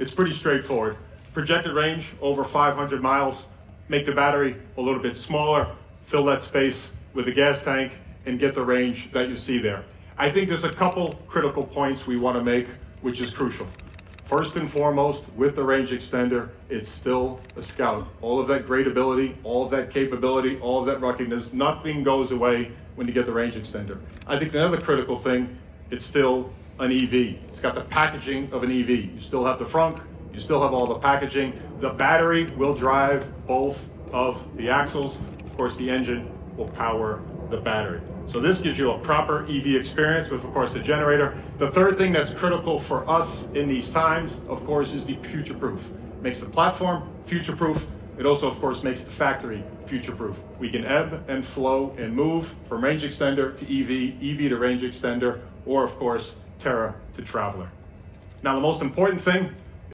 It's pretty straightforward. Projected range over 500 miles. Make the battery a little bit smaller, fill that space with a gas tank, and get the range that you see there. I think there's a couple critical points we want to make, which is crucial. First and foremost, with the range extender, it's still a Scout. All of that great ability, all of that capability, all of that ruggedness, nothing goes away when you get the range extender. I think another critical thing, it's still an EV. It's got the packaging of an EV. You still have the frunk, you still have all the packaging. The battery will drive both of the axles. Of course, the engine will power the battery. So this gives you a proper EV experience with, of course, the generator. The third thing that's critical for us in these times, of course, is the future-proof. Makes the platform future-proof. It also, of course, makes the factory future-proof. We can ebb and flow and move from range extender to EV, EV to range extender, or, of course, Terra to Traveler. Now, the most important thing